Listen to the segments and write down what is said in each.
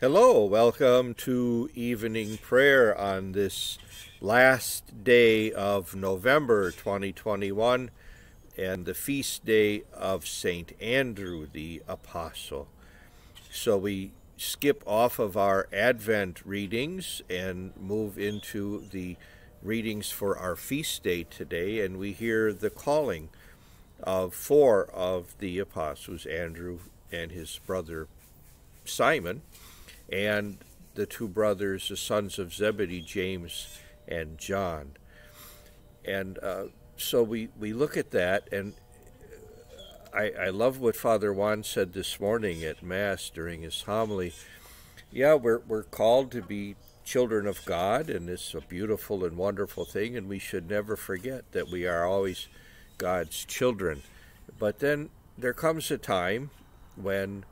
Hello, welcome to evening prayer on this last day of November 2021 and the feast day of St. Andrew the Apostle. So we skip off of our Advent readings and move into the readings for our feast day today, and we hear the calling of four of the apostles, Andrew and his brother Simon and the two brothers, the sons of Zebedee, James and John. And uh, so we, we look at that, and I, I love what Father Juan said this morning at Mass during his homily. Yeah, we're, we're called to be children of God, and it's a beautiful and wonderful thing, and we should never forget that we are always God's children. But then there comes a time when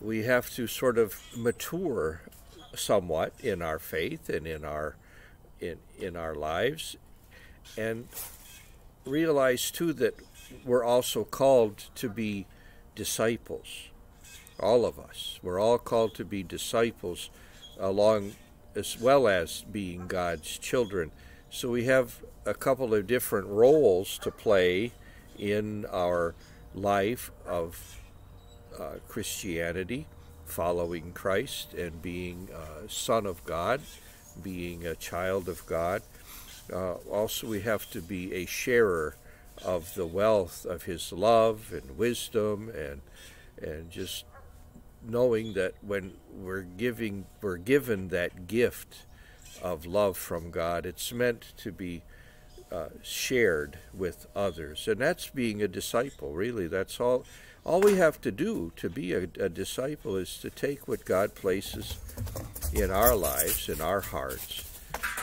we have to sort of mature somewhat in our faith and in our in in our lives and realize too that we're also called to be disciples all of us. We're all called to be disciples along as well as being God's children. So we have a couple of different roles to play in our life of uh, Christianity, following Christ and being a son of God, being a child of God. Uh, also, we have to be a sharer of the wealth of His love and wisdom, and and just knowing that when we're giving, we're given that gift of love from God. It's meant to be uh, shared with others, and that's being a disciple. Really, that's all all we have to do to be a, a disciple is to take what God places in our lives, in our hearts,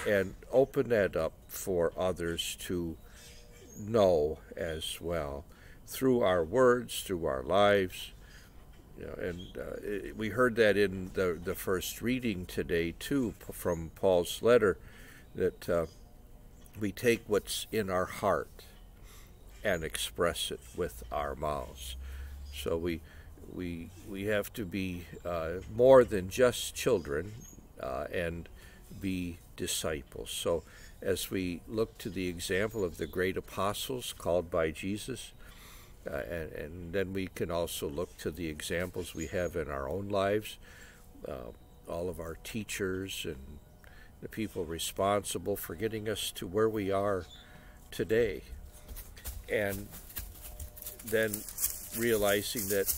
and open that up for others to know as well through our words, through our lives. You know, and uh, we heard that in the, the first reading today, too, from Paul's letter, that uh, we take what's in our heart and express it with our mouths. So we we we have to be uh, more than just children uh, and be disciples. So as we look to the example of the great apostles called by Jesus, uh, and, and, then we can also look to the examples we have in our own lives, uh, all of our teachers and the people responsible for getting us to where we are today. And then realizing that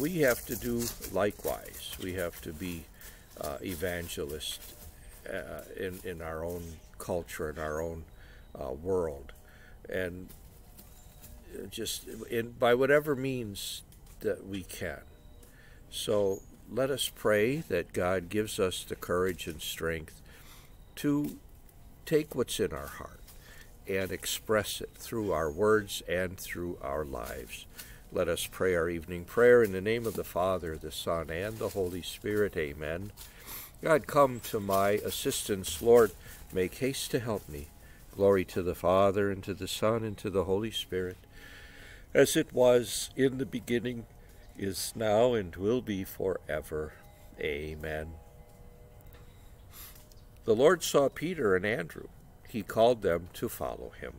we have to do likewise. We have to be uh, evangelists uh, in, in our own culture, in our own uh, world. And just in, by whatever means that we can. So let us pray that God gives us the courage and strength to take what's in our heart and express it through our words and through our lives. Let us pray our evening prayer in the name of the Father, the Son, and the Holy Spirit. Amen. God, come to my assistance. Lord, make haste to help me. Glory to the Father, and to the Son, and to the Holy Spirit, as it was in the beginning, is now, and will be forever. Amen. The Lord saw Peter and Andrew. He called them to follow him.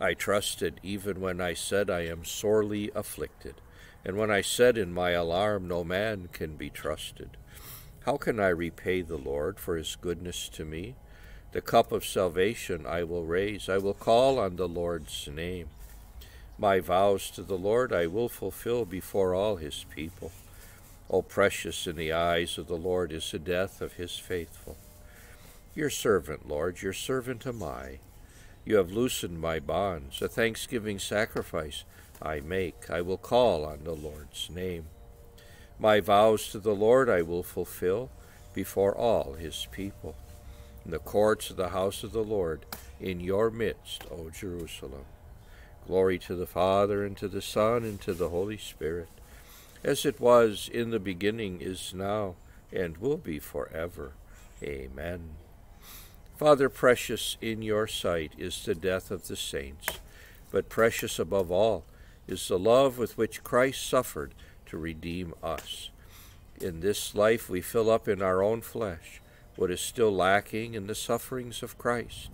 I trusted even when I said I am sorely afflicted, and when I said in my alarm, No man can be trusted. How can I repay the Lord for his goodness to me? The cup of salvation I will raise, I will call on the Lord's name. My vows to the Lord I will fulfill before all his people. O precious in the eyes of the Lord is the death of his faithful. Your servant, Lord, your servant am I. You have loosened my bonds. A thanksgiving sacrifice I make. I will call on the Lord's name. My vows to the Lord I will fulfill before all his people. In the courts of the house of the Lord, in your midst, O Jerusalem. Glory to the Father, and to the Son, and to the Holy Spirit, as it was in the beginning, is now, and will be forever. Amen. Father, precious in your sight is the death of the saints, but precious above all is the love with which Christ suffered to redeem us. In this life, we fill up in our own flesh what is still lacking in the sufferings of Christ.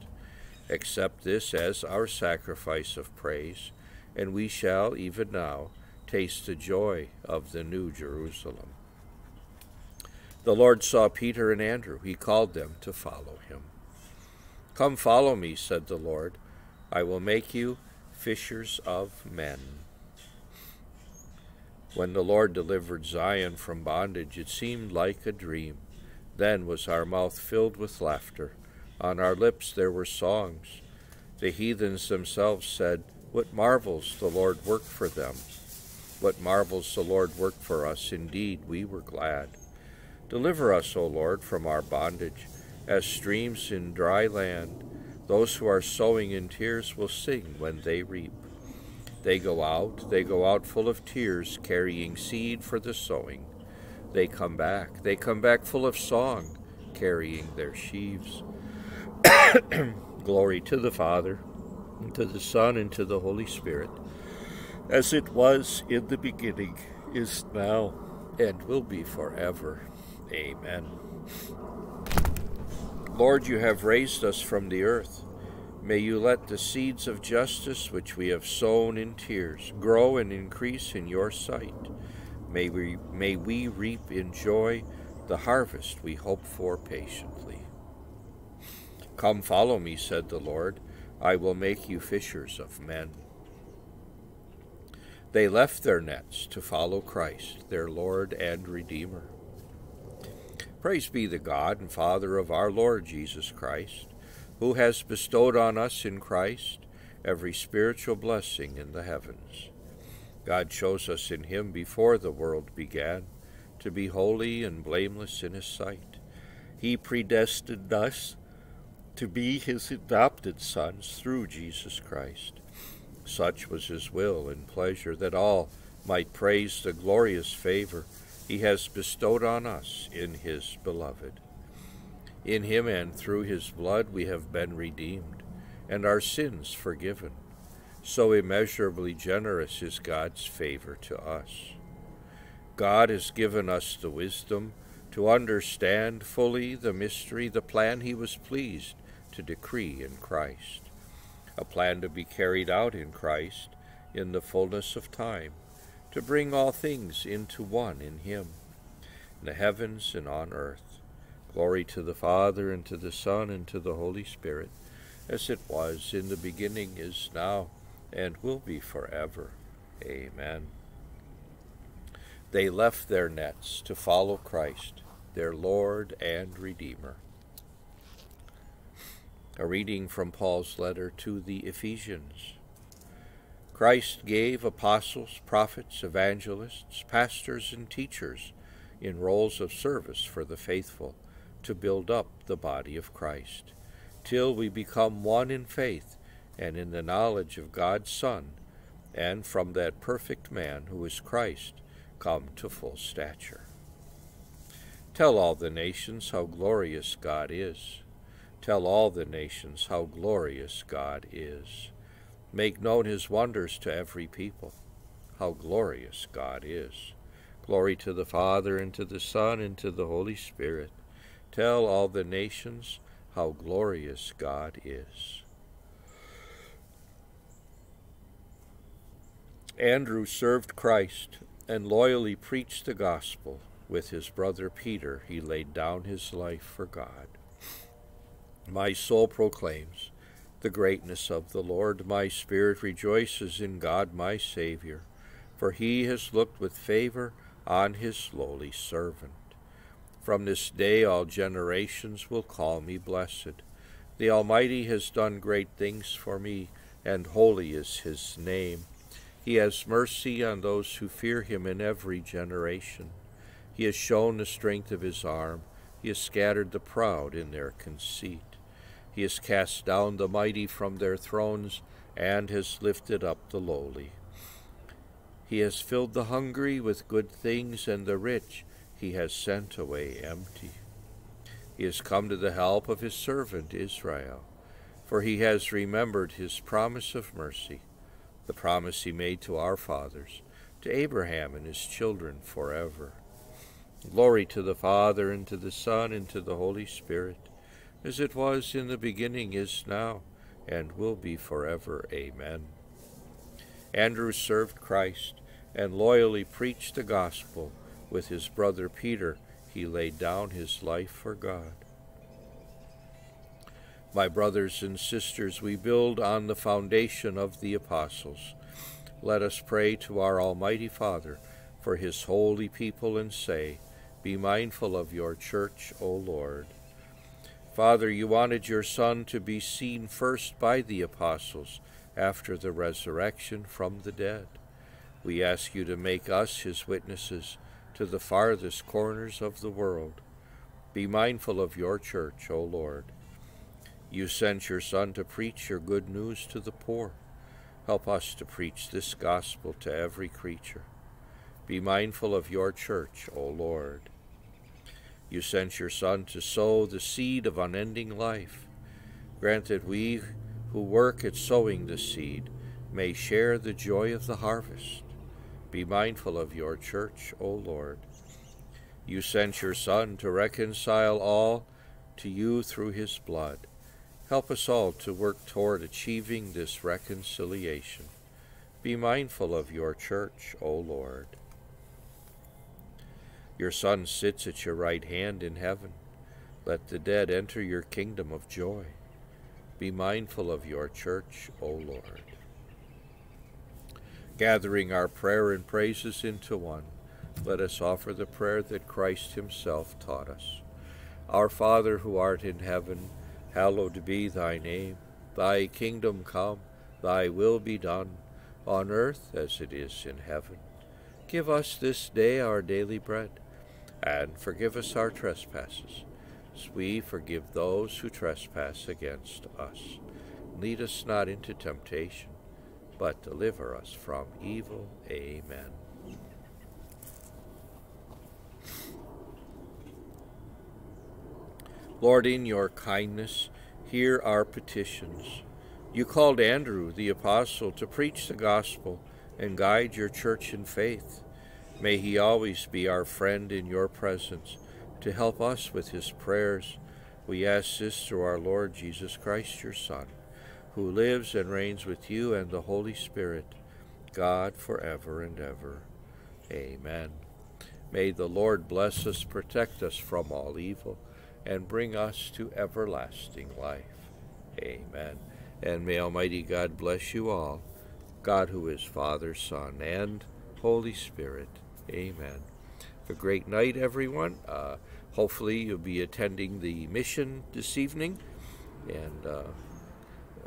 Accept this as our sacrifice of praise, and we shall, even now, taste the joy of the New Jerusalem. The Lord saw Peter and Andrew. He called them to follow him. Come follow me, said the Lord. I will make you fishers of men. When the Lord delivered Zion from bondage, it seemed like a dream. Then was our mouth filled with laughter. On our lips there were songs. The heathens themselves said, What marvels the Lord worked for them! What marvels the Lord worked for us! Indeed, we were glad. Deliver us, O Lord, from our bondage, as streams in dry land. Those who are sowing in tears will sing when they reap. They go out, they go out full of tears, carrying seed for the sowing. They come back, they come back full of song, carrying their sheaves. Glory to the Father, and to the Son, and to the Holy Spirit, as it was in the beginning, is now, and will be forever. Amen. Lord, you have raised us from the earth May you let the seeds of justice which we have sown in tears grow and increase in your sight. May we, may we reap in joy the harvest we hope for patiently. Come follow me, said the Lord. I will make you fishers of men. They left their nets to follow Christ, their Lord and Redeemer. Praise be the God and Father of our Lord Jesus Christ who has bestowed on us in Christ every spiritual blessing in the heavens. God chose us in him before the world began to be holy and blameless in his sight. He predestined us to be his adopted sons through Jesus Christ. Such was his will and pleasure that all might praise the glorious favor he has bestowed on us in his beloved. In him and through his blood we have been redeemed, and our sins forgiven. So immeasurably generous is God's favor to us. God has given us the wisdom to understand fully the mystery, the plan he was pleased to decree in Christ, a plan to be carried out in Christ in the fullness of time, to bring all things into one in him, in the heavens and on earth. Glory to the Father, and to the Son, and to the Holy Spirit, as it was in the beginning, is now, and will be forever. Amen. They left their nets to follow Christ, their Lord and Redeemer. A reading from Paul's letter to the Ephesians. Christ gave apostles, prophets, evangelists, pastors, and teachers in roles of service for the faithful to build up the body of Christ, till we become one in faith and in the knowledge of God's Son, and from that perfect man who is Christ come to full stature. Tell all the nations how glorious God is. Tell all the nations how glorious God is. Make known his wonders to every people, how glorious God is. Glory to the Father, and to the Son, and to the Holy Spirit Tell all the nations how glorious God is. Andrew served Christ and loyally preached the gospel. With his brother Peter, he laid down his life for God. My soul proclaims the greatness of the Lord. My spirit rejoices in God my Savior, for he has looked with favor on his lowly servant. From this day all generations will call me blessed. The Almighty has done great things for me, and holy is his name. He has mercy on those who fear him in every generation. He has shown the strength of his arm. He has scattered the proud in their conceit. He has cast down the mighty from their thrones and has lifted up the lowly. He has filled the hungry with good things, and the rich he has sent away empty. He has come to the help of his servant Israel, for he has remembered his promise of mercy, the promise he made to our fathers, to Abraham and his children forever. Glory to the Father, and to the Son, and to the Holy Spirit, as it was in the beginning, is now, and will be forever. Amen. Andrew served Christ and loyally preached the gospel. With his brother Peter, he laid down his life for God. My brothers and sisters, we build on the foundation of the apostles. Let us pray to our Almighty Father for his holy people and say, Be mindful of your church, O Lord. Father, you wanted your Son to be seen first by the apostles after the resurrection from the dead. We ask you to make us his witnesses to the farthest corners of the world. Be mindful of your church, O Lord. You sent your Son to preach your good news to the poor. Help us to preach this gospel to every creature. Be mindful of your church, O Lord. You sent your Son to sow the seed of unending life. Grant that we who work at sowing the seed may share the joy of the harvest. Be mindful of your church, O Lord. You sent your Son to reconcile all to you through his blood. Help us all to work toward achieving this reconciliation. Be mindful of your church, O Lord. Your Son sits at your right hand in heaven. Let the dead enter your kingdom of joy. Be mindful of your church, O Lord. Gathering our prayer and praises into one, let us offer the prayer that Christ himself taught us. Our Father who art in heaven, hallowed be thy name. Thy kingdom come, thy will be done, on earth as it is in heaven. Give us this day our daily bread, and forgive us our trespasses as we forgive those who trespass against us. Lead us not into temptation, but deliver us from evil. Amen. Lord, in your kindness, hear our petitions. You called Andrew, the apostle, to preach the gospel and guide your church in faith. May he always be our friend in your presence to help us with his prayers. We ask this through our Lord Jesus Christ, your Son, who lives and reigns with you and the Holy Spirit, God forever and ever. Amen. May the Lord bless us, protect us from all evil, and bring us to everlasting life. Amen. And may Almighty God bless you all, God who is Father, Son, and Holy Spirit. Amen. Have a great night, everyone. Uh, hopefully, you'll be attending the mission this evening, and uh,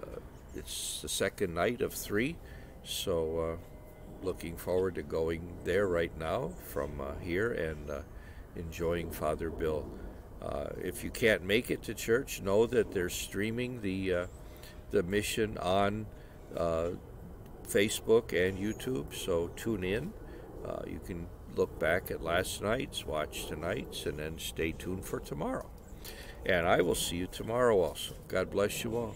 uh, it's the second night of three. So, uh, looking forward to going there right now from uh, here and uh, enjoying Father Bill. if you can't make it to church, know that they're streaming the the mission on Facebook and YouTube. So tune in. Uh, you can look back at last night's, watch tonight's, and then stay tuned for tomorrow. And I will see you tomorrow also. God bless you all.